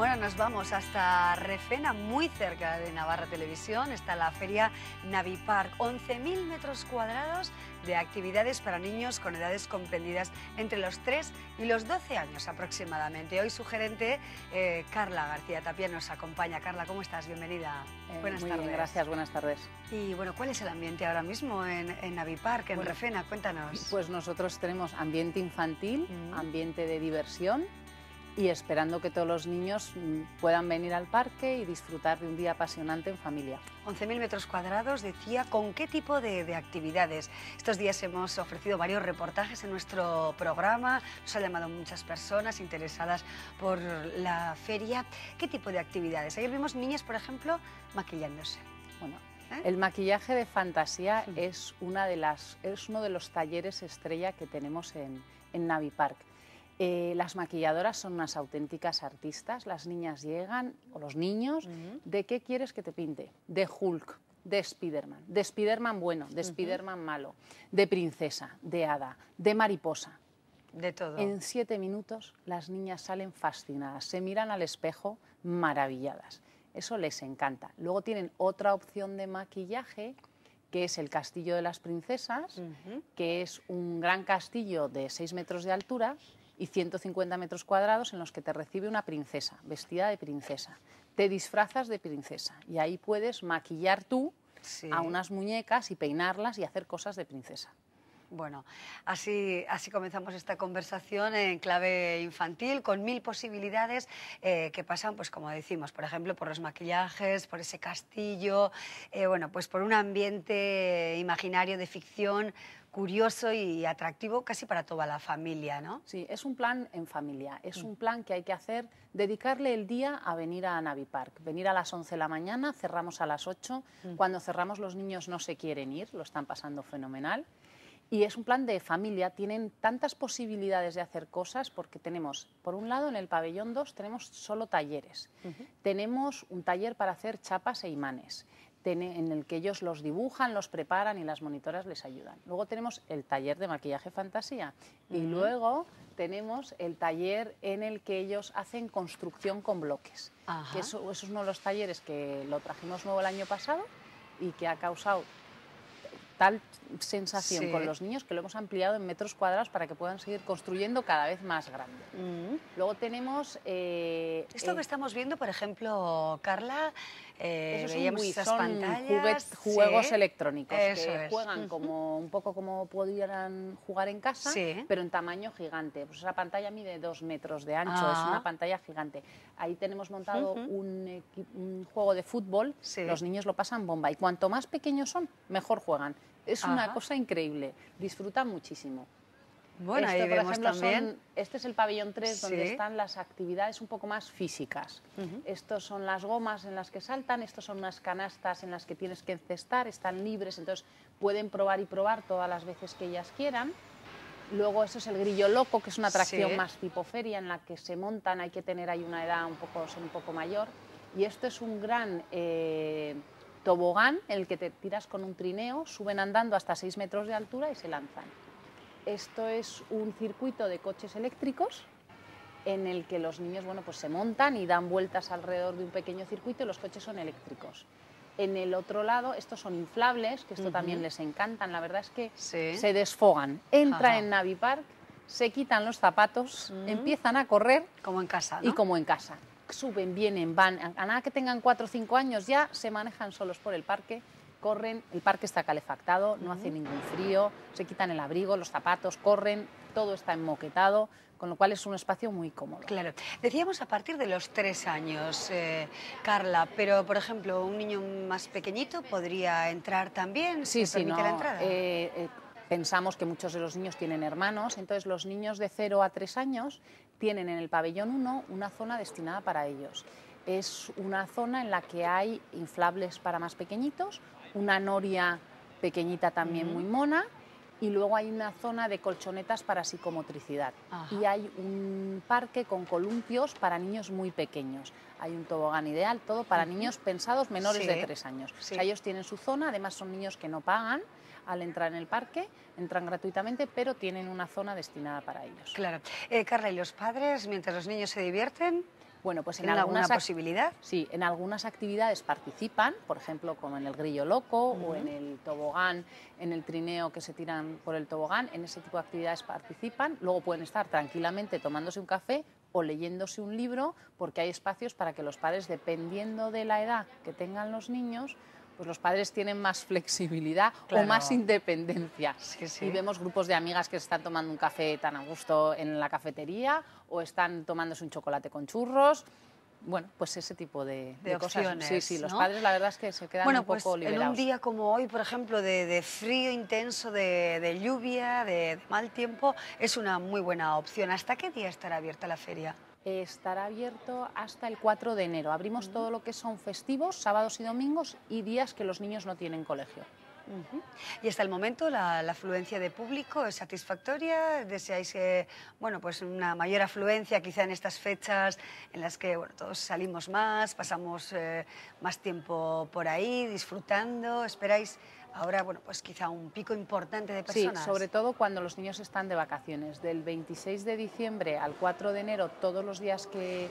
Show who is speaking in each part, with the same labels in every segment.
Speaker 1: Bueno, nos vamos hasta Refena, muy cerca de Navarra Televisión. Está la feria Navipark, 11.000 metros cuadrados de actividades para niños con edades comprendidas entre los 3 y los 12 años aproximadamente. Hoy su gerente, eh, Carla García Tapia, nos acompaña. Carla, ¿cómo estás? Bienvenida.
Speaker 2: Eh, buenas muy tardes. Bien, gracias, buenas tardes.
Speaker 1: Y bueno, ¿cuál es el ambiente ahora mismo en, en Navipark, en Refena? Cuéntanos.
Speaker 2: Pues nosotros tenemos ambiente infantil, mm. ambiente de diversión y esperando que todos los niños mm, puedan venir al parque y disfrutar de un día apasionante en familia.
Speaker 1: 11.000 metros cuadrados, decía, ¿con qué tipo de, actividades? Estos días hemos ofrecido varios reportajes en nuestro programa, nos han llamado muchas personas interesadas por la feria. ¿Qué tipo de actividades? Ayer vimos niñas, por ejemplo, maquillándose.
Speaker 2: Bueno, ¿Eh? El maquillaje de fantasía es, una de las, es uno de los talleres estrella que tenemos en, en Navi Park. Eh, las maquilladoras son unas auténticas artistas, las niñas llegan, o los niños, ¿de qué quieres que te pinte? De Hulk, de Spiderman, de Spiderman bueno, de Spiderman malo, de princesa, de hada, de mariposa.
Speaker 1: De todo.
Speaker 2: En siete minutos las niñas salen fascinadas, se miran al espejo maravilladas. Eso les encanta. Luego tienen otra opción de maquillaje que es el Castillo de las Princesas, que es un gran castillo de seis metros de altura y 150 metros cuadrados en los que te recibe una princesa, vestida de princesa. Te disfrazas de princesa y ahí puedes maquillar tú a unas muñecas y peinarlas y hacer cosas de princesa.
Speaker 1: Bueno, así, así comenzamos esta conversación en clave infantil, con mil posibilidades eh, que pasan, pues como decimos, por ejemplo, por los maquillajes, por ese castillo, eh, bueno, pues por un ambiente imaginario de ficción curioso y atractivo casi para toda la familia, ¿no?
Speaker 2: Sí, es un plan en familia, es mm. un plan que hay que hacer, dedicarle el día a venir a Navipark, venir a las 11 de la mañana, cerramos a las 8, mm. cuando cerramos los niños no se quieren ir, lo están pasando fenomenal. Y es un plan de familia, tienen tantas posibilidades de hacer cosas porque tenemos, por un lado, en el pabellón 2 tenemos solo talleres. Tenemos un taller para hacer chapas e imanes en el que ellos los dibujan, los preparan y las monitoras les ayudan. Luego tenemos el taller de maquillaje fantasía y luego tenemos el taller en el que ellos hacen construcción con bloques. Que eso, es uno de los talleres que lo trajimos nuevo el año pasado y que ha causado tal sensación con los niños que lo hemos ampliado en metros cuadrados para que puedan seguir construyendo cada vez más grande. Mm. Luego tenemos...
Speaker 1: Eh, Esto que estamos viendo, por ejemplo, Carla, eh, esas
Speaker 2: son
Speaker 1: pantallas...
Speaker 2: juegos electrónicos que juegan como un poco como pudieran jugar en casa, pero en tamaño gigante. Pues esa pantalla mide dos metros de ancho, es una ah. pantalla gigante. Ahí tenemos montado un, un, juego de fútbol, los niños lo pasan bomba y cuanto más pequeños son, mejor juegan. Es una cosa increíble, disfrutan muchísimo.
Speaker 1: Bueno, ahí vemos también.
Speaker 2: este es el pabellón 3 donde están las actividades un poco más físicas. Estos son las gomas en las que saltan, estos son unas canastas en las que tienes que encestar, están libres, entonces pueden probar y probar todas las veces que ellas quieran. Luego eso es el grillo loco, que es una atracción más tipo feria en la que se montan, hay que tener ahí una edad un poco, ser un poco mayor. Y esto es un gran eh, tobogán en el que te tiras con un trineo, suben andando hasta 6 metros de altura y se lanzan. Esto es un circuito de coches eléctricos en el que los niños bueno, pues se montan y dan vueltas alrededor de un pequeño circuito y los coches son eléctricos. En el otro lado, estos son inflables, que esto también les encantan, la verdad es que se desfogan. Entra en Navipark, se quitan los zapatos, empiezan a correr.
Speaker 1: Como en casa.
Speaker 2: Y como en casa suben, vienen, van, a nada que tengan 4 o 5 años ya se manejan solos por el parque, corren, el parque está calefactado, no hace ningún frío, se quitan el abrigo, los zapatos, corren, todo está enmoquetado, con lo cual es un espacio muy cómodo.
Speaker 1: Claro. Decíamos a partir de los 3 años, eh, Carla, pero por ejemplo, un niño más pequeñito podría entrar también.
Speaker 2: Sí, sí, no, la entrada? Eh, eh, pensamos que muchos de los niños tienen hermanos, entonces los niños de 0 a 3 años tienen en el pabellón 1 una zona destinada para ellos. Es una zona en la que hay inflables para más pequeñitos, una noria pequeñita también muy mona y luego hay una zona de colchonetas para psicomotricidad. Y hay un parque con columpios para niños muy pequeños. Hay un tobogán ideal, todo para niños pensados menores de tres años. ellos tienen su zona, además son niños que no pagan al entrar en el parque, entran gratuitamente, pero tienen una zona destinada para ellos.
Speaker 1: Claro. Eh, Carla, ¿y los padres, mientras los niños se divierten?
Speaker 2: Bueno, pues en
Speaker 1: ¿Tienen alguna
Speaker 2: algunas ac-
Speaker 1: posibilidad?
Speaker 2: Sí, en algunas actividades participan, por ejemplo, como en el grillo loco o en el tobogán, en el trineo que se tiran por el tobogán, en ese tipo de actividades participan. Luego pueden estar tranquilamente tomándose un café o leyéndose un libro, porque hay espacios para que los padres, dependiendo de la edad que tengan los niños, pues los padres tienen más flexibilidad
Speaker 1: Claro.
Speaker 2: o más independencia.
Speaker 1: Sí, sí.
Speaker 2: Y vemos grupos de amigas que se están tomando un café tan a gusto en la cafetería o están tomándose un chocolate con churros. Bueno, pues ese tipo de,
Speaker 1: De
Speaker 2: cosas. Sí,
Speaker 1: opciones,
Speaker 2: sí, los
Speaker 1: ¿no?
Speaker 2: padres la verdad es que se quedan
Speaker 1: Bueno,
Speaker 2: un
Speaker 1: pues
Speaker 2: poco
Speaker 1: en
Speaker 2: liberados.
Speaker 1: un día como hoy, por ejemplo, de, de frío intenso, de, lluvia, de mal tiempo, es una muy buena opción. ¿Hasta qué día estará abierta la feria?
Speaker 2: Estará abierto hasta el 4 de enero. Abrimos todo lo que son festivos, sábados y domingos y días que los niños no tienen colegio.
Speaker 1: Y hasta el momento la, la afluencia de público es satisfactoria. ¿Deseáis bueno, pues una mayor afluencia quizá en estas fechas en las que bueno, todos salimos más, pasamos eh, más tiempo por ahí disfrutando? ¿Esperáis ahora, bueno, pues quizá un pico importante de
Speaker 2: Sí,
Speaker 1: personas?
Speaker 2: sobre todo cuando los niños están de vacaciones. Del 26 de diciembre al 4 de enero, todos los días que,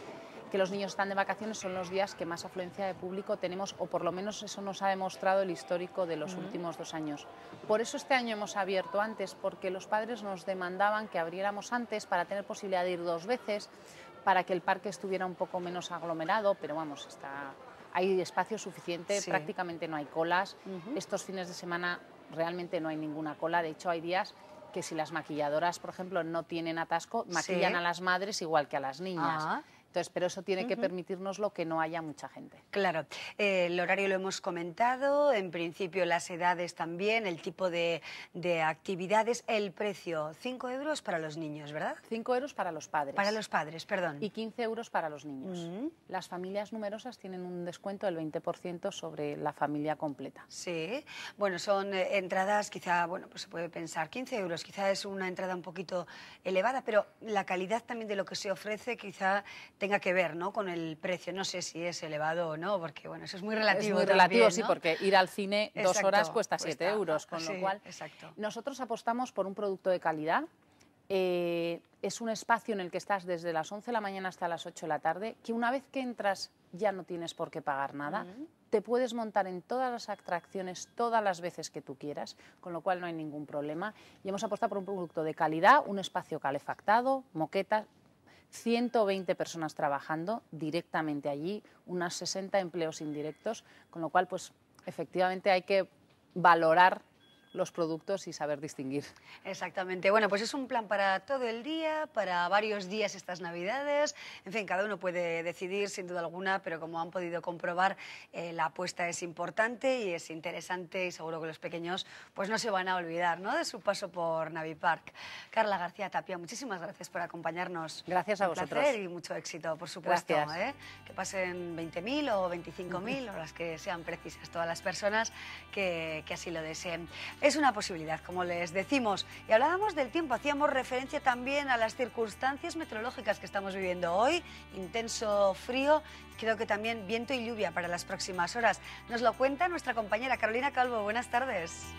Speaker 2: que los niños están de vacaciones son los días que más afluencia de público tenemos, o por lo menos eso nos ha demostrado el histórico de los últimos dos años. Por eso este año hemos abierto antes, porque los padres nos demandaban que abriéramos antes para tener posibilidad de ir dos veces, para que el parque estuviera un poco menos aglomerado, pero vamos, está, hay espacio suficiente,
Speaker 1: Sí.
Speaker 2: prácticamente no hay colas. Estos fines de semana realmente no hay ninguna cola, de hecho hay días que si las maquilladoras, por ejemplo, no tienen atasco, maquillan
Speaker 1: Sí.
Speaker 2: a las madres igual que a las niñas.
Speaker 1: Ah.
Speaker 2: Entonces, pero eso tiene que permitirnoslo que no haya mucha gente.
Speaker 1: Claro, Eh, el horario lo hemos comentado, en principio las edades también, el tipo de, de actividades, el precio, 5 euros para los niños, ¿verdad?
Speaker 2: 5 euros para los padres.
Speaker 1: Para los padres, perdón.
Speaker 2: y 15 euros para los niños. Las familias numerosas tienen un descuento del 20% sobre la familia completa.
Speaker 1: Sí, bueno, son eh, entradas, quizá, bueno, pues se puede pensar, 15 euros, quizá es una entrada un poquito elevada, pero la calidad también de lo que se ofrece quizá tenga que ver, ¿no? Con el precio, no sé si es elevado o no, porque, bueno, eso es muy relativo
Speaker 2: es muy relativo,
Speaker 1: también,
Speaker 2: sí, porque ir al cine dos horas cuesta 7
Speaker 1: cuesta,
Speaker 2: euros, con
Speaker 1: sí,
Speaker 2: lo cual
Speaker 1: exacto.
Speaker 2: nosotros apostamos por un producto de calidad. Eh, es un espacio en el que estás desde las 11 de la mañana hasta las 8 de la tarde, que una vez que entras ya no tienes por qué pagar nada. Te puedes montar en todas las atracciones todas las veces que tú quieras, con lo cual no hay ningún problema. Y hemos apostado por un producto de calidad, un espacio calefactado, moquetas, 120 personas trabajando directamente allí, unas 60 empleos indirectos, con lo cual, pues efectivamente hay que valorar los productos y saber distinguir.
Speaker 1: Exactamente. Bueno, pues es un plan para todo el día, para varios días estas Navidades. En fin, cada uno puede decidir sin duda alguna, pero como han podido comprobar, eh, la apuesta es importante y es interesante y seguro que los pequeños pues no se van a olvidar ¿no? de su paso por Navipark. Carla García Tapia, muchísimas gracias por acompañarnos.
Speaker 2: Gracias a
Speaker 1: Un
Speaker 2: vosotros.
Speaker 1: placer y mucho éxito, por supuesto. ¿eh? Que pasen 20.000 o 25.000 o las que sean precisas todas las personas que, que así lo deseen. Es una posibilidad, como les decimos. Y hablábamos del tiempo, hacíamos referencia también a las circunstancias meteorológicas que estamos viviendo hoy. Intenso frío, creo que también viento y lluvia para las próximas horas. Nos lo cuenta nuestra compañera Carolina Calvo. Buenas tardes.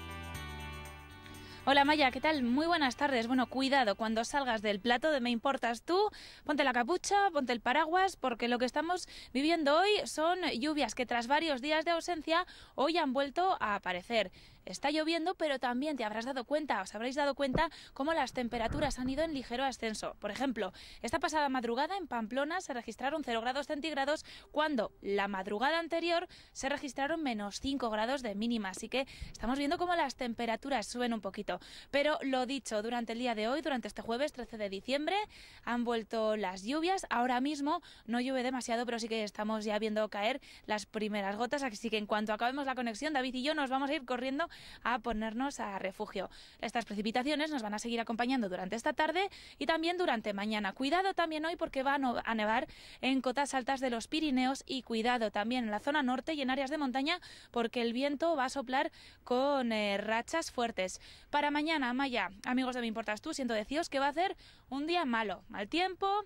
Speaker 3: Hola Maya, ¿qué tal? Muy buenas tardes. Bueno, cuidado cuando salgas del plato de Me Importas tú, ponte la capucha, ponte el paraguas, porque lo que estamos viviendo hoy son lluvias que tras varios días de ausencia hoy han vuelto a aparecer. Está lloviendo, pero también te habrás dado cuenta, os habréis dado cuenta cómo las temperaturas han ido en ligero ascenso. Por ejemplo, esta pasada madrugada en Pamplona se registraron 0 grados centígrados cuando la madrugada anterior se registraron menos 5 grados de mínima. Así que estamos viendo cómo las temperaturas suben un poquito. Pero lo dicho, durante el día de hoy, durante este jueves 13 de diciembre, han vuelto las lluvias. Ahora mismo no llueve demasiado, pero sí que estamos ya viendo caer las primeras gotas. Así que en cuanto acabemos la conexión, David y yo nos vamos a ir corriendo a ponernos a refugio. Estas precipitaciones nos van a seguir acompañando durante esta tarde y también durante mañana. Cuidado también hoy porque va a nevar en cotas altas de los Pirineos y cuidado también en la zona norte y en áreas de montaña porque el viento va a soplar con eh, rachas fuertes. Para mañana, Maya, amigos de Me Importas Tú, siento deciros que va a hacer un día malo, mal tiempo,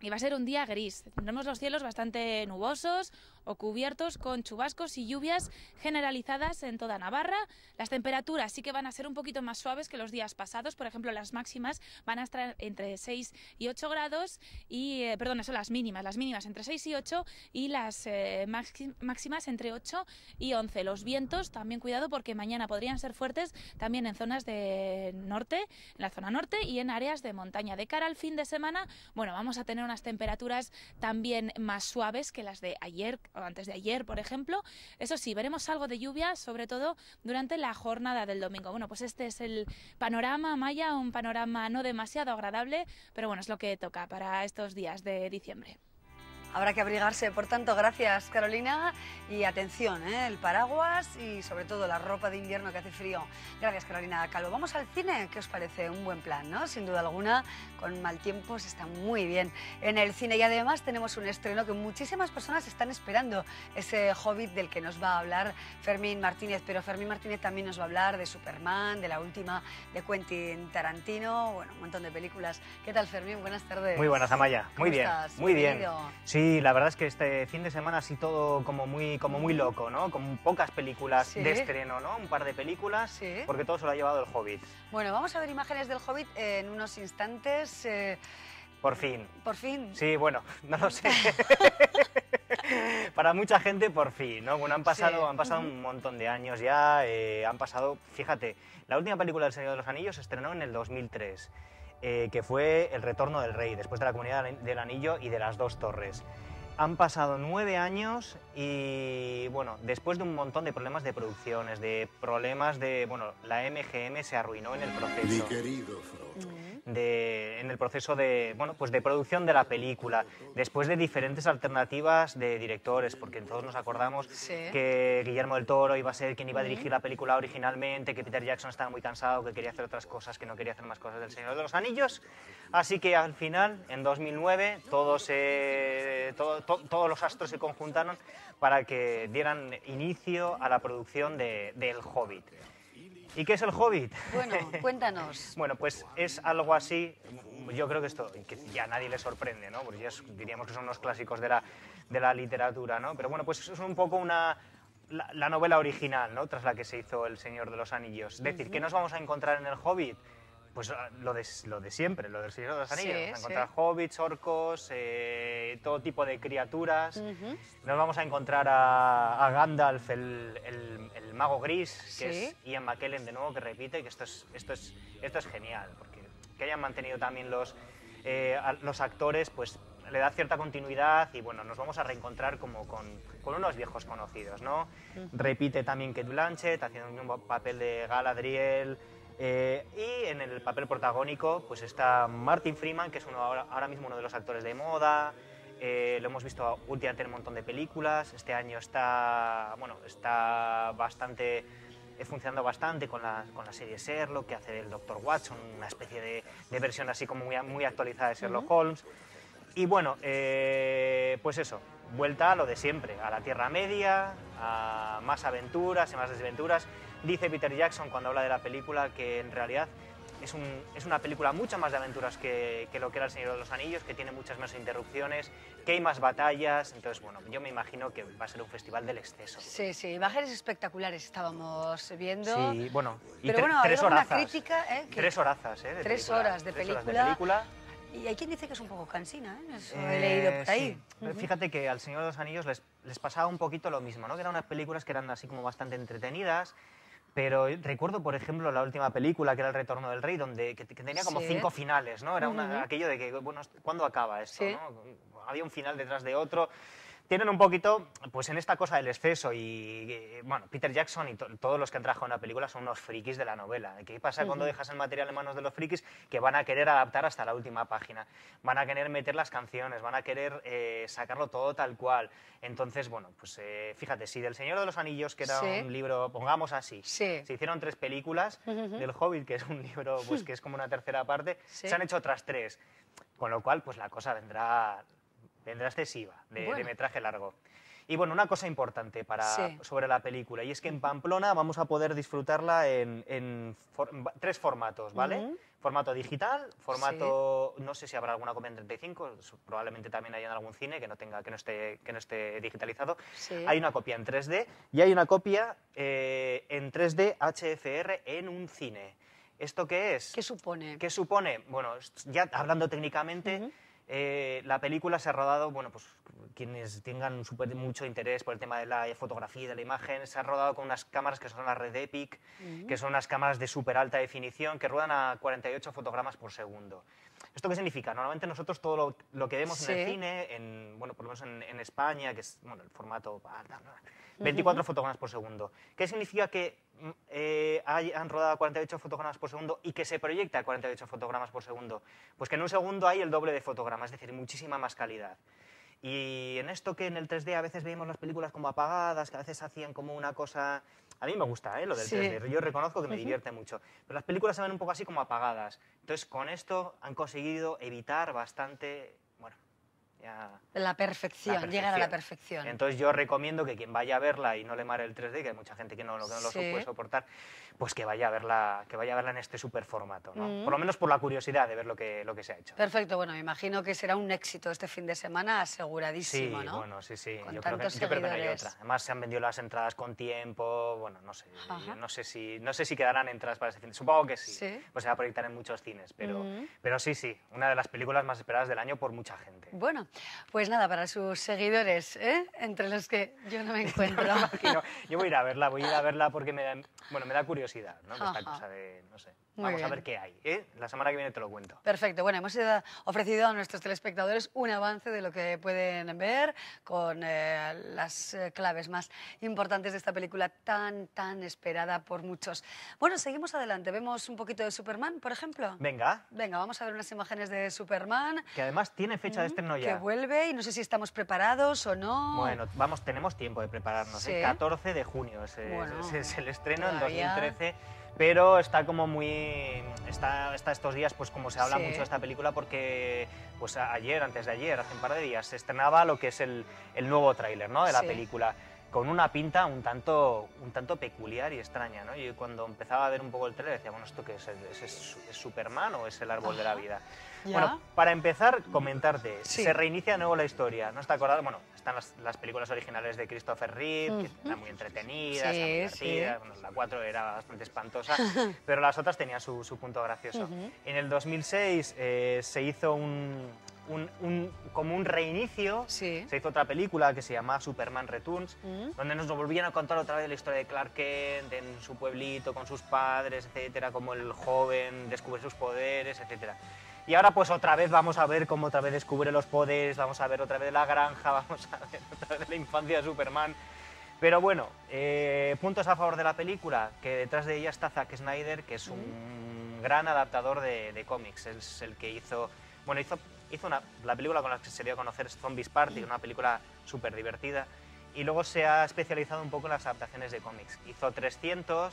Speaker 3: y va a ser un día gris. Tendremos los cielos bastante nubosos, o cubiertos con chubascos y lluvias generalizadas en toda Navarra. Las temperaturas sí que van a ser un poquito más suaves que los días pasados. Por ejemplo, las máximas van a estar entre 6 y 8 grados y, eh, perdón, son las mínimas, las mínimas entre 6 y 8 y las eh, máximas entre 8 y 11. Los vientos, también cuidado porque mañana podrían ser fuertes también en zonas de norte, en la zona norte y en áreas de montaña. De cara al fin de semana, bueno, vamos a tener unas temperaturas también más suaves que las de ayer o antes de ayer, por ejemplo. Eso sí, veremos algo de lluvia, sobre todo durante la jornada del domingo. Bueno, pues este es el panorama, Maya, un panorama no demasiado agradable, pero bueno, es lo que toca para estos días de diciembre.
Speaker 1: Habrá que abrigarse, por tanto, gracias Carolina y atención, ¿eh? el paraguas y sobre todo la ropa de invierno que hace frío. Gracias Carolina Calvo. Vamos al cine, ¿qué os parece? Un buen plan, ¿no? Sin duda alguna, con mal tiempo se está muy bien en el cine y además tenemos un estreno que muchísimas personas están esperando, ese Hobbit del que nos va a hablar Fermín Martínez, pero Fermín Martínez también nos va a hablar de Superman, de la última de Quentin Tarantino, bueno, un montón de películas. ¿Qué tal Fermín? Buenas tardes.
Speaker 4: Muy buenas, Amaya. Muy bien. Muy bien. Sí, Sí, la verdad es que este fin de semana así todo como muy, como muy loco, ¿no? Con pocas películas de estreno, ¿no? Un par de películas, sí. porque todo se lo ha llevado el Hobbit.
Speaker 1: Bueno, vamos a ver imágenes del Hobbit en unos instantes. Eh,
Speaker 4: por fin.
Speaker 1: Por fin.
Speaker 4: Sí, bueno, no lo sé. Para mucha gente, por fin, ¿no? Bueno, han pasado, han pasado un montón de años ya, eh, han pasado, fíjate, la última película del Señor de los Anillos se estrenó en el 2003. Eh, que fue El Retorno del Rey, después de la Comunidad del Anillo y de las dos torres. Han pasado nueve años y, bueno, después de un montón de problemas de producciones, de problemas de, bueno, la MGM se arruinó en el proceso. Mi querido de, en el proceso de, bueno, pues de producción de la película, después de diferentes alternativas de directores, porque todos nos acordamos que Guillermo del Toro iba a ser quien iba a dirigir la película originalmente, que Peter Jackson estaba muy cansado, que quería hacer otras cosas, que no quería hacer más cosas del Señor de los Anillos. Así que al final, en 2009, todos, todos los astros se conjuntaron para que dieran inicio a la producción de, del Hobbit. ¿Y qué es el Hobbit?
Speaker 1: Bueno, cuéntanos.
Speaker 4: bueno, pues es algo así, yo creo que esto que ya a nadie le sorprende, ¿no? Porque ya diríamos que son unos clásicos de la, de la literatura, ¿no? Pero bueno, pues es un poco una, la, novela original, ¿no? Tras la que se hizo El Señor de los Anillos. Es decir, ¿qué nos vamos a encontrar en el Hobbit? Pues ah, lo de, lo de siempre, lo del Señor de los Anillos. vamos a encontrar hobbits, orcos, eh, todo tipo de criaturas. Nos vamos a encontrar a, Gandalf, el, el, mago gris, que es Ian McKellen de nuevo, que repite, que esto es, esto es, esto es genial, porque que hayan mantenido también los, eh, los actores, pues le da cierta continuidad y bueno, nos vamos a reencontrar como con, con unos viejos conocidos, ¿no? Repite también Kate Blanchett haciendo un papel de Galadriel, eh, y en el papel protagónico pues está Martin Freeman, que es uno ahora, mismo uno de los actores de moda. Eh, lo hemos visto últimamente en un montón de películas. Este año está, bueno, está bastante eh, funcionando bastante con la, con la serie Sherlock, que hace del Dr. Watson, una especie de, de versión así como muy, muy actualizada de Sherlock Holmes. Y bueno, pues eso, vuelta a lo de siempre, a la Tierra Media, a más aventuras y más desventuras. Dice Peter Jackson cuando habla de la película que en realidad es, un, es, una película mucho más de aventuras que, que, lo que era El Señor de los Anillos, que tiene muchas más interrupciones, que hay más batallas. Entonces, bueno, yo me imagino que va a ser un festival del exceso.
Speaker 1: Sí, sí, imágenes espectaculares estábamos viendo.
Speaker 4: Sí, bueno,
Speaker 1: y Pero bueno, tres horas. crítica, ¿eh?
Speaker 4: Tres horas, ¿eh?
Speaker 1: tres horas de película. Y hay quien dice que es un poco cansina, ¿eh? Eso he leído por ahí.
Speaker 4: Sí. Fíjate que al Señor de los Anillos les, les, pasaba un poquito lo mismo, ¿no? Que eran unas películas que eran así como bastante entretenidas, pero recuerdo, por ejemplo, la última película, que era El Retorno del Rey, donde que, tenía como cinco finales, ¿no? Era una, aquello de que, bueno, ¿cuándo acaba esto? ¿no? Había un final detrás de otro tienen un poquito, pues en esta cosa del exceso y, bueno, Peter Jackson y todos los que han trabajado en la película son unos frikis de la novela. ¿Qué pasa cuando dejas el material en manos de los frikis? Que van a querer adaptar hasta la última página, van a querer meter las canciones, van a querer eh, sacarlo todo tal cual. Entonces, bueno, pues eh, fíjate, si del Señor de los Anillos, que era un libro, pongamos así, se hicieron tres películas, del Hobbit, que es un libro pues que es como una tercera parte, se han hecho otras tres. Con lo cual, pues la cosa vendrá vendrá excesiva de, metraje largo. Y bueno, una cosa importante para,
Speaker 1: Sí.
Speaker 4: sobre la película, y es que en Pamplona vamos a poder disfrutarla en, en for- en va- tres formatos, ¿vale? Formato digital, formato, no sé si habrá alguna copia en 35, su- probablemente también haya en algún cine que no, tenga, que no, esté, que no esté digitalizado.
Speaker 1: Sí.
Speaker 4: Hay una copia en 3D y hay una copia eh, en 3D HFR en un cine. ¿Esto qué es?
Speaker 1: ¿Qué supone?
Speaker 4: ¿Qué supone? Bueno, ya hablando técnicamente. Eh, la película se ha rodado, bueno, pues quienes tengan mucho interés por el tema de la fotografía y de la imagen, se ha rodado con unas cámaras que son la Red Epic, que son unas cámaras de súper alta definición que ruedan a 48 fotogramas por segundo. ¿Esto qué significa? Normalmente nosotros todo lo, lo que vemos en el cine, en, bueno, por lo menos en, en España, que es bueno, el formato alta, ¿no? 24 fotogramas por segundo. ¿Qué significa que mm, eh, han rodado a 48 fotogramas por segundo y que se proyecta a 48 fotogramas por segundo? Pues que en un segundo hay el doble de fotogramas, es decir, muchísima más calidad. Y en esto que en el 3D a veces veíamos las películas como apagadas, que a veces hacían como una cosa... A mí me gusta ¿eh? lo del
Speaker 1: Sí.
Speaker 4: 3D, yo reconozco que me divierte mucho, pero las películas se ven un poco así como apagadas. Entonces con esto han conseguido evitar bastante... Ya...
Speaker 1: La perfección,
Speaker 4: La
Speaker 1: llegar a la perfección.
Speaker 4: Entonces yo recomiendo que quien vaya a verla y no le mare el 3D, que hay mucha gente que no, lo- que no lo
Speaker 1: Sí.
Speaker 4: puede soportar, pues que vaya a verla, que vaya a verla en este super formato, ¿no?
Speaker 1: Mm.
Speaker 4: Por lo menos por la curiosidad de ver lo que, lo que se ha hecho.
Speaker 1: Perfecto, bueno, me imagino que será un éxito este fin de semana
Speaker 4: Sí,
Speaker 1: aseguradísimo, ¿no?
Speaker 4: bueno, sí, sí.
Speaker 1: Con
Speaker 4: Yo creo, que, yo creo que no hay otra. Además se han vendido las entradas con tiempo, bueno, no sé,
Speaker 1: Ajá.
Speaker 4: no sé si, no sé si quedarán entradas para ese cine. Supongo que sí.
Speaker 1: Sí.
Speaker 4: Pues se va a proyectar en muchos cines, pero,
Speaker 1: Mm.
Speaker 4: pero sí, sí, una de las películas más esperadas del año por mucha gente.
Speaker 1: Bueno, pues nada, para sus seguidores, ¿eh? entre los que yo no me encuentro.
Speaker 4: No, yo voy a ir a verla, voy a ir a verla porque me da, bueno, me da curiosidad, ¿no? Esta cosa de, no sé.
Speaker 1: Muy
Speaker 4: Vamos a ver qué hay, ¿eh? La semana que viene te lo cuento.
Speaker 1: Perfecto, bueno, hemos ofrecido a nuestros telespectadores un avance de lo que pueden ver con eh, las eh, claves más importantes de esta película tan, tan esperada por muchos. Bueno, seguimos adelante, vemos un poquito de Superman, por ejemplo.
Speaker 4: Venga,
Speaker 1: Venga, vamos a ver unas imágenes de Superman
Speaker 4: que además tiene fecha de estreno
Speaker 1: que
Speaker 4: ya.
Speaker 1: vuelve y no sé si estamos preparados o no.
Speaker 4: Bueno, vamos, tenemos tiempo de prepararnos.
Speaker 1: Sí.
Speaker 4: El 14 de junio es, es-
Speaker 1: Bueno,
Speaker 4: es- es el estreno
Speaker 1: todavía.
Speaker 4: en 2013, pero está como muy está, está estos días pues como se habla
Speaker 1: Sí.
Speaker 4: mucho de esta película porque pues ayer, antes de ayer, hace un par de días se estrenaba lo que es el, el nuevo tráiler, ¿no? de la
Speaker 1: Sí.
Speaker 4: película con una pinta un tanto, un tanto peculiar y extraña, ¿no? Y cuando empezaba a ver un poco el tráiler decía, bueno, ¿esto qué es? ¿Es, es- es Superman o es el árbol de la vida?
Speaker 1: Ya.
Speaker 4: Bueno, para empezar, comentarte,
Speaker 1: Sí.
Speaker 4: se reinicia de nuevo la historia, ¿no está acordado? Bueno, están las, las películas originales de Christopher Reeve, que
Speaker 1: Ujú.
Speaker 4: están muy entretenidas,
Speaker 1: Sí,
Speaker 4: divertidas, bueno, la 4 era bastante espantosa, pero las otras tenían su, su punto gracioso. En el 2006 eh, se hizo un, un- un- como un reinicio,
Speaker 1: Sí.
Speaker 4: se hizo otra película que se llama Superman Returns,
Speaker 1: Mm.
Speaker 4: donde nos volvían a contar otra vez la historia de Clark Kent en su pueblito con sus padres, etcétera, como el joven descubre sus poderes, etcétera. Y ahora pues otra vez vamos a ver cómo otra vez descubre los poderes, vamos a ver otra vez la granja, vamos a ver otra vez la infancia de Superman. Pero bueno, eh, puntos a favor de la película, que detrás de ella está Zack Snyder, que es un gran adaptador de, cómics. Es el que hizo, bueno, hizo, hizo una, la película con la que se dio a conocer es Zombies Party, una película súper divertida. Y luego se ha especializado un poco en las adaptaciones de cómics. Hizo 300,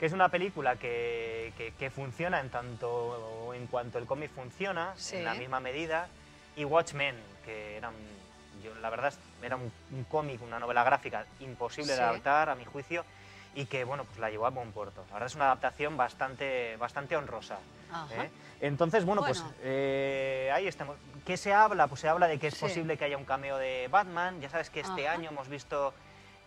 Speaker 4: que es una película que, que- que funciona en tanto en cuanto el cómic funciona,
Speaker 1: Sí.
Speaker 4: en la misma medida, y Watchmen, que era un- yo, la verdad era un, un cómic, una novela gráfica imposible
Speaker 1: Sí.
Speaker 4: de adaptar a mi juicio y que bueno pues la llevó a buen puerto. La verdad es una adaptación bastante, bastante honrosa. ¿eh? Entonces, bueno,
Speaker 1: Bueno.
Speaker 4: pues eh, ahí estamos. ¿Qué se habla? Pues se habla de que es
Speaker 1: Sí.
Speaker 4: posible que haya un cameo de Batman. Ya sabes que este
Speaker 1: Ajá.
Speaker 4: año hemos visto...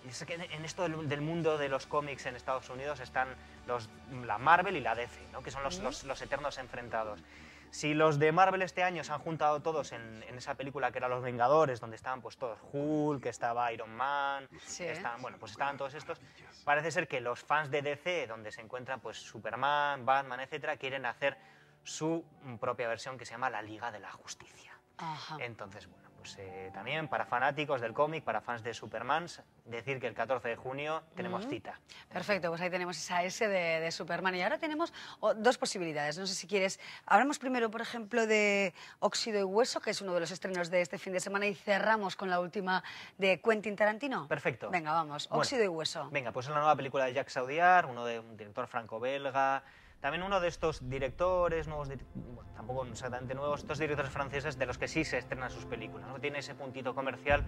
Speaker 4: y sé que en- esto del, del mundo de los cómics en Estados Unidos están los, la Marvel y la DC, ¿no? que son los, los- los eternos enfrentados. Si los de Marvel este año se han juntado todos en, en esa película que era Los Vengadores, donde estaban pues todos Hulk, estaba Iron Man,
Speaker 1: Sí.
Speaker 4: estaban, bueno, pues estaban todos estos, parece ser que los fans de DC, donde se encuentran pues Superman, Batman, etcétera, quieren hacer su mm, propia versión que se llama la Liga de la Justicia.
Speaker 1: Ajá.
Speaker 4: Entonces, bueno, pues eh, también para fanáticos del cómic, para fans de Superman, decir que el 14 de junio tenemos
Speaker 1: Mm.
Speaker 4: cita.
Speaker 1: Perfecto, pues ahí tenemos esa S de, de Superman. Y ahora tenemos oh, dos posibilidades. No sé si quieres. Hablamos primero, por ejemplo, de Óxido y Hueso, que es uno de los estrenos de este fin de semana, y cerramos con la última de Quentin Tarantino.
Speaker 4: Perfecto.
Speaker 1: Venga, vamos.
Speaker 4: Bueno,
Speaker 1: Óxido y Hueso.
Speaker 4: Venga, pues es la nueva película de Jacques Audiard, uno de un director franco-belga, también uno de estos directores, nuevos, bueno, tampoco exactamente nuevos, estos directores franceses de los que sí se estrenan sus películas, ¿no? Tiene ese puntito comercial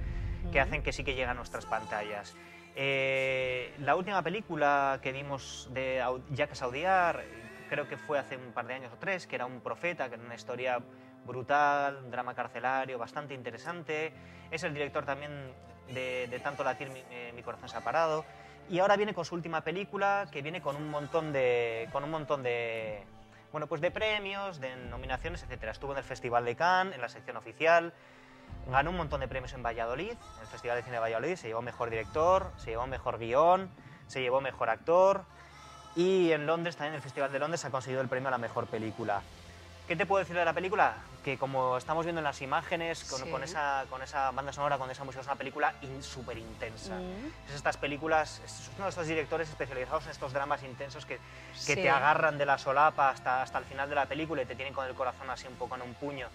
Speaker 4: que hacen que sí que llega a nuestras pantallas. Eh, la última película que vimos de Jacques Audiard, creo que fue hace un par de años o tres, que era Un profeta, que era una historia brutal, un drama carcelario, bastante interesante. Es el director también de, de Tanto latir mi, eh, mi corazón se ha parado. Y ahora viene con su última película, que viene con un montón de, con un montón de, bueno, pues de premios, de nominaciones, etc. Estuvo en el Festival de Cannes, en la sección oficial, ganó un montón de premios en Valladolid, en el Festival de Cine de Valladolid, se llevó mejor director, se llevó mejor guion, se llevó mejor actor y en Londres, también en el Festival de Londres, ha conseguido el premio a la mejor película. ¿Qué te puedo decir de la película? Que como estamos viendo en las imágenes, con,
Speaker 1: Sí.
Speaker 4: con esa, con esa banda sonora, con esa música, es una película in- súper intensa.
Speaker 1: Mm.
Speaker 4: Es estas películas, es uno de estos directores especializados en estos dramas intensos que, que
Speaker 1: Sí.
Speaker 4: te agarran de la solapa hasta, hasta el final de la película y te tienen con el corazón así un poco en un puño.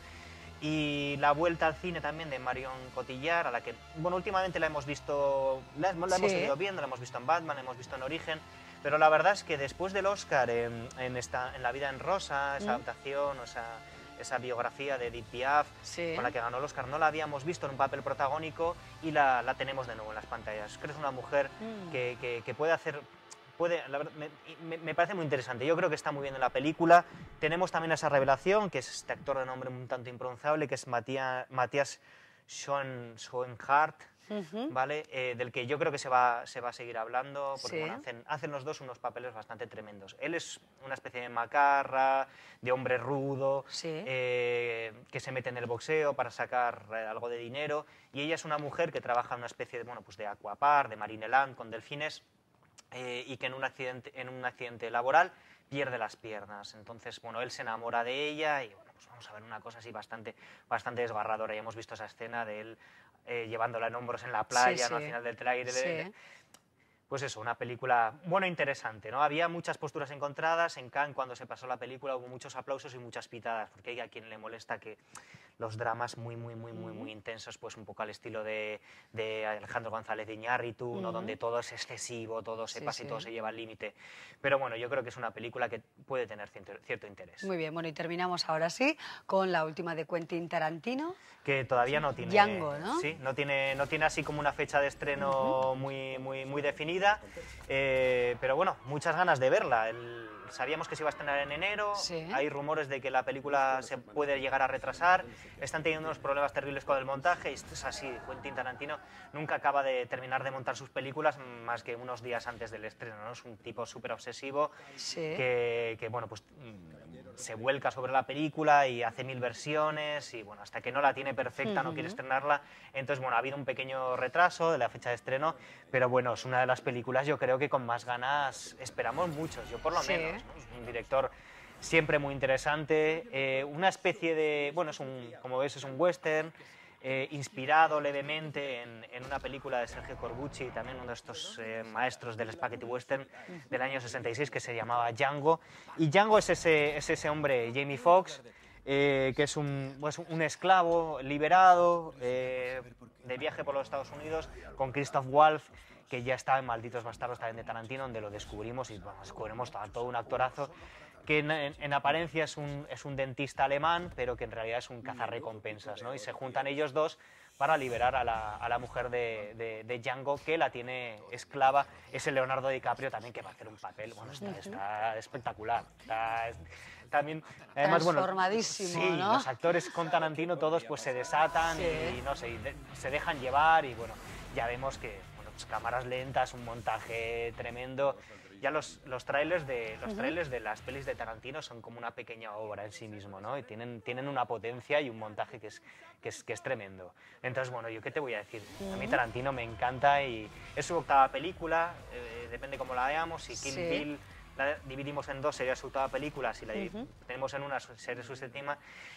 Speaker 4: Y la vuelta al cine también de Marion Cotillard, a la que, bueno, últimamente la hemos visto, la, hemos- la hemos
Speaker 1: Sí.
Speaker 4: seguido viendo, la hemos visto en Batman, la hemos visto en Origen, pero la verdad es que después del Oscar en, en esta, en La vida en rosa, esa
Speaker 1: Mm.
Speaker 4: adaptación, o esa, esa biografía de Edith Piaf,
Speaker 1: Sí.
Speaker 4: con la que ganó el Oscar, no la habíamos visto en un papel protagónico y la, la tenemos de nuevo en las pantallas. Creo que es una mujer
Speaker 1: Mm.
Speaker 4: que, que- que puede hacer... Puede, la verdad, me, me- parece muy interesante. Yo creo que está muy bien en la película. Tenemos también esa revelación, que es este actor de nombre un tanto impronunciable, que es Matías, Matías Schoen, ¿vale? Eh, del que yo creo que se va, se va a seguir hablando, porque
Speaker 1: Sí.
Speaker 4: bueno, hacen, hacen los dos unos papeles bastante tremendos. Él es una especie de macarra, de hombre rudo,
Speaker 1: Sí.
Speaker 4: eh, que se mete en el boxeo para sacar eh, algo de dinero, y ella es una mujer que trabaja en una especie de, bueno, pues de aquapar, de marineland, con delfines, eh, y que en un, accidente, en un accidente laboral pierde las piernas. Entonces, bueno, él se enamora de ella y bueno, pues vamos a ver una cosa así bastante, bastante desgarradora. Ya hemos visto esa escena de él eh, llevándola en hombros en la playa, ¿no? al final del trailer. Pues eso, una película, bueno, interesante, ¿no? Había muchas posturas encontradas. En Cannes, cuando se pasó la película, hubo muchos aplausos y muchas pitadas, porque hay a quien le molesta que los dramas muy, muy, muy, muy, muy intensos, pues un poco al estilo de, de Alejandro González de Iñárritu, ¿no? Donde todo es excesivo, todo se
Speaker 1: Sí,
Speaker 4: pasa y todo
Speaker 1: sí.
Speaker 4: se lleva al límite. Pero bueno, yo creo que es una película que puede tener cierto, cierto interés.
Speaker 1: Muy bien, bueno, y terminamos ahora sí con la última de Quentin Tarantino.
Speaker 4: que todavía no tiene
Speaker 1: Django, ¿no?
Speaker 4: sí no tiene no tiene así como una fecha de estreno muy muy muy definida eh, pero bueno muchas ganas de verla El- sabíamos que se iba a estrenar en enero
Speaker 1: Sí.
Speaker 4: hay rumores de que la película se puede llegar a retrasar están teniendo unos problemas terribles con el montaje y esto es así Quentin Tarantino nunca acaba de terminar de montar sus películas más que unos días antes del estreno ¿no? es un tipo súper obsesivo
Speaker 1: Sí.
Speaker 4: que, que, bueno, pues mm, se vuelca sobre la película y hace mil versiones y bueno, hasta que no la tiene perfecta no quiere estrenarla. Entonces, bueno, ha habido un pequeño retraso de la fecha de estreno, pero bueno, es una de las películas yo creo que con más ganas esperamos muchos, yo por lo
Speaker 1: Sí.
Speaker 4: menos. ¿no? Es un director siempre muy interesante, eh, una especie de, bueno, es un, como ves, es un western, eh, inspirado levemente en, una película de Sergio Corbucci, también uno de estos eh, maestros del spaghetti western del año 66 que se llamaba Django. Y Django es ese, es ese hombre, Jamie Foxx, que es un, pues, un esclavo liberado de viaje por los Estados Unidos con Christoph Waltz, que ya estaba en Malditos Bastardos también de Tarantino, donde lo descubrimos y bueno, descubrimos todo un actorazo que en, en- en apariencia es un, es un dentista alemán, pero que en realidad es un cazarrecompensas, ¿no? Y se juntan ellos dos para liberar a la, a la mujer de, de- de Django, que la tiene esclava. Es el Leonardo DiCaprio también, que va a hacer un papel, bueno, está, está espectacular. Está, es- también, además, bueno,
Speaker 1: Transformadísimo,
Speaker 4: sí,
Speaker 1: ¿no?
Speaker 4: los actores con Tarantino todos pues se desatan
Speaker 1: Sí.
Speaker 4: y, no sé, y de- se dejan llevar y bueno, ya vemos que bueno, pues, cámaras lentas, un montaje tremendo. Ya los, los trailers de los trailers de las pelis de Tarantino son como una pequeña obra en sí mismo, ¿no? Y tienen, tienen una potencia y un montaje que es, que es, que es tremendo. Entonces, bueno, ¿yo qué te voy a decir? A mí Tarantino me encanta y es su octava película, eh, depende cómo la veamos, si Kill
Speaker 1: Sí.
Speaker 4: Bill la dividimos en dos, sería su octava película, si la divi- tenemos en una, sería su séptima.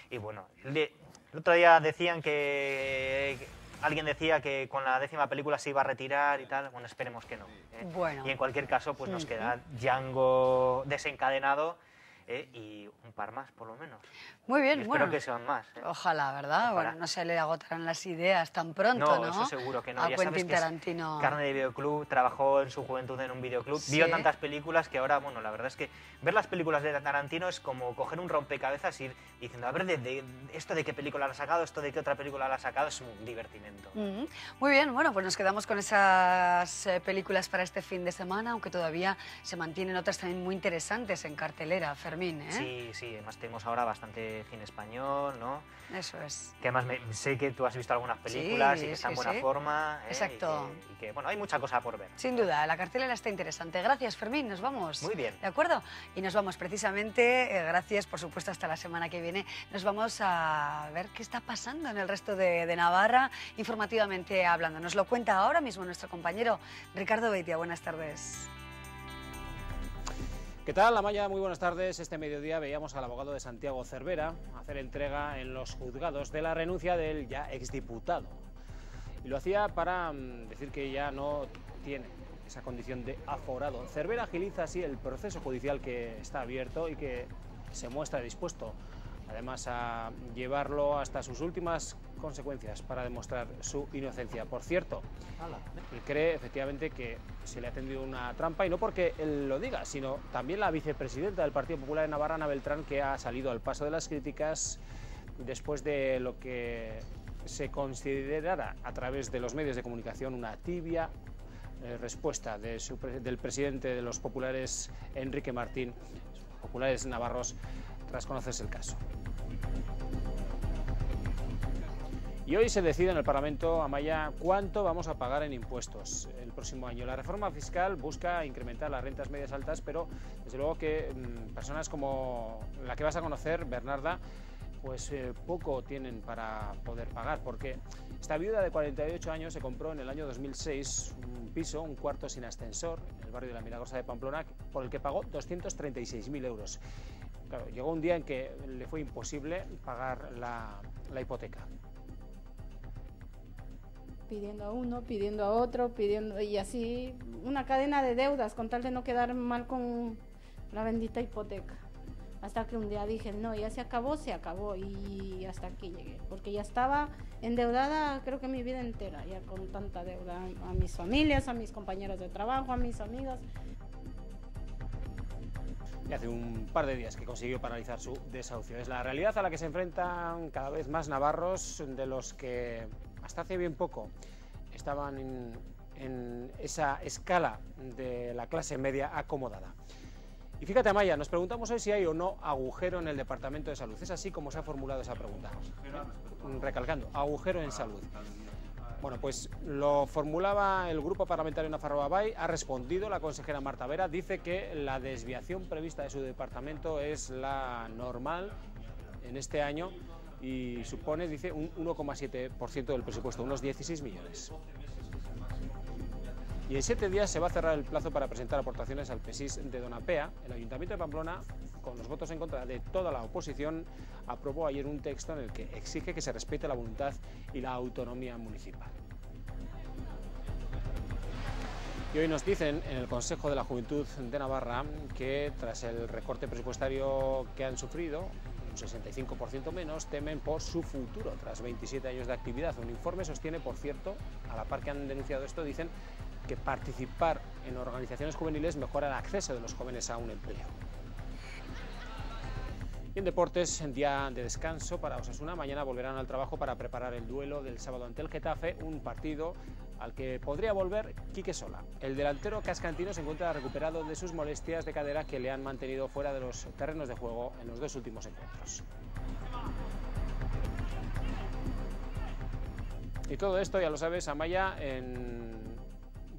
Speaker 4: Y bueno, el, de- el otro día decían que, que alguien decía que con la décima película se iba a retirar y tal. Bueno, esperemos que no. ¿eh?
Speaker 1: Bueno.
Speaker 4: Y en cualquier caso, pues nos queda Django desencadenado ¿eh? y un par más, por lo menos.
Speaker 1: Muy bien,
Speaker 4: Y
Speaker 1: bueno.
Speaker 4: Espero que sean más. ¿eh?
Speaker 1: Ojalá, ¿verdad?
Speaker 4: Ojalá.
Speaker 1: Bueno, no se le agotarán las ideas tan pronto, ¿no?
Speaker 4: No, eso seguro que no.
Speaker 1: A
Speaker 4: ya sabes
Speaker 1: Quentin
Speaker 4: es
Speaker 1: Tarantino.
Speaker 4: Carne de videoclub, trabajó en su juventud en un videoclub,
Speaker 1: Sí.
Speaker 4: vio tantas películas que ahora, bueno, la verdad es que ver las películas de Tarantino es como coger un rompecabezas y ir diciendo, a ver, de, de- esto de qué película la ha sacado, esto de qué otra película la ha sacado, es un divertimento.
Speaker 1: Muy bien, bueno, pues nos quedamos con esas eh, películas para este fin de semana, aunque todavía se mantienen otras también muy interesantes en cartelera, Fermín, ¿eh?
Speaker 4: Sí, sí, además tenemos ahora bastante cine español, ¿no?
Speaker 1: Eso es.
Speaker 4: Que además me- sé que tú has visto algunas películas
Speaker 1: Sí,
Speaker 4: y que están
Speaker 1: sí,
Speaker 4: en buena
Speaker 1: sí.
Speaker 4: forma. ¿eh?
Speaker 1: Exacto.
Speaker 4: Y que, y que, bueno, hay mucha cosa por ver.
Speaker 1: Sin duda, la cartelera está interesante. Gracias, Fermín, nos vamos.
Speaker 4: Muy bien.
Speaker 1: ¿De acuerdo? Y nos vamos precisamente, eh, gracias por supuesto hasta la semana que viene, nos vamos a ver qué está pasando en el resto de, de Navarra, informativamente hablando. Nos lo cuenta ahora mismo nuestro compañero Ricardo Beitia. Buenas tardes.
Speaker 5: ¿Qué tal, Amaya? Muy buenas tardes. Este mediodía veíamos al abogado de Santiago Cervera hacer entrega en los juzgados de la renuncia del ya exdiputado. Y lo hacía para mm, decir que ya no tiene esa condición de aforado. Cervera agiliza así el proceso judicial que está abierto y que se muestra dispuesto además a llevarlo hasta sus últimas consecuencias para demostrar su inocencia. Por cierto, él cree efectivamente que se le ha tendido una trampa y no porque él lo diga, sino también la vicepresidenta del Partido Popular de Navarra, Ana Beltrán, que ha salido al paso de las críticas después de lo que se considerara a través de los medios de comunicación una tibia eh, respuesta de su pre- del presidente de los populares, Enrique Martín, populares navarros, tras conocerse el caso. Y hoy se decide en el Parlamento, Amaya, cuánto vamos a pagar en impuestos el próximo año. La reforma fiscal busca incrementar las rentas medias altas, pero desde luego que mm, personas como la que vas a conocer, Bernarda, pues eh, poco tienen para poder pagar, porque esta viuda de 48 años se compró en el año 2006 un piso, un cuarto sin ascensor, en el barrio de la Milagrosa de Pamplona, por el que pagó 236.000 euros. Claro, llegó un día en que le fue imposible pagar la, la hipoteca.
Speaker 6: pidiendo a uno, pidiendo a otro, pidiendo y así una cadena de deudas con tal de no quedar mal con la bendita hipoteca. Hasta que un día dije, no, ya se acabó, se acabó y hasta aquí llegué, porque ya estaba endeudada creo que mi vida entera, ya con tanta deuda a mis familias, a mis compañeros de trabajo, a mis amigas.
Speaker 5: Y hace un par de días que consiguió paralizar su desahucio. Es la realidad a la que se enfrentan cada vez más navarros, de los que hasta hace bien poco estaban en, en esa escala de la clase media acomodada. Y fíjate, Amaya, nos preguntamos hoy si hay o no agujero en el Departamento de Salud. Es así como se ha formulado esa pregunta. Recalcando, agujero en salud. Bueno, pues lo formulaba el Grupo Parlamentario Nafarroa Bay, ha respondido la consejera Marta Vera, dice que la desviación prevista de su departamento es la normal en este año y supone, dice, un 1,7% del presupuesto, unos 16 millones. Y en siete días se va a cerrar el plazo para presentar aportaciones al PESIS de Donapea. El Ayuntamiento de Pamplona, con los votos en contra de toda la oposición, aprobó ayer un texto en el que exige que se respete la voluntad y la autonomía municipal. Y hoy nos dicen en el Consejo de la Juventud de Navarra que tras el recorte presupuestario que han sufrido, un 65% menos, temen por su futuro tras 27 años de actividad. Un informe sostiene, por cierto, a la par que han denunciado esto, dicen que participar en organizaciones juveniles mejora el acceso de los jóvenes a un empleo. Y en deportes, en día de descanso para Osasuna, mañana volverán al trabajo para preparar el duelo del sábado ante el Getafe, un partido al que podría volver Quique Sola. El delantero cascantino se encuentra recuperado de sus molestias de cadera que le han mantenido fuera de los terrenos de juego en los dos últimos encuentros. Y todo esto, ya lo sabes, Amaya, en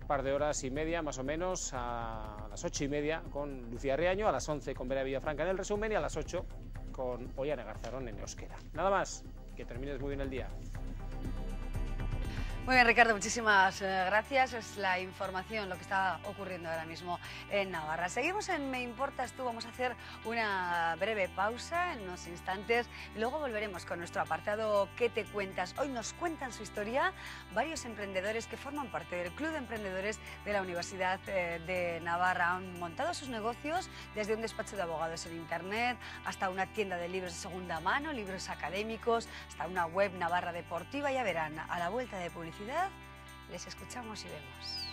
Speaker 5: par de horas y media, más o menos, a las ocho y media con Lucía Riaño, a las 11 con Vera Villafranca en el resumen y a las 8 con Ollane Garzarón en Euskera. Nada más, que termines muy bien el día.
Speaker 1: Muy bien, Ricardo, muchísimas eh, gracias. Es la información, lo que está ocurriendo ahora mismo en Navarra. Seguimos en Me Importas Tú. Vamos a hacer una breve pausa en unos instantes luego volveremos con nuestro apartado ¿Qué te cuentas? Hoy nos cuentan su historia varios emprendedores que forman parte del Club de Emprendedores de la Universidad eh, de Navarra. Han montado sus negocios desde un despacho de abogados en Internet hasta una tienda de libros de segunda mano, libros académicos, hasta una web Navarra Deportiva. Ya verán, a la vuelta de publicidad les escuchamos y vemos.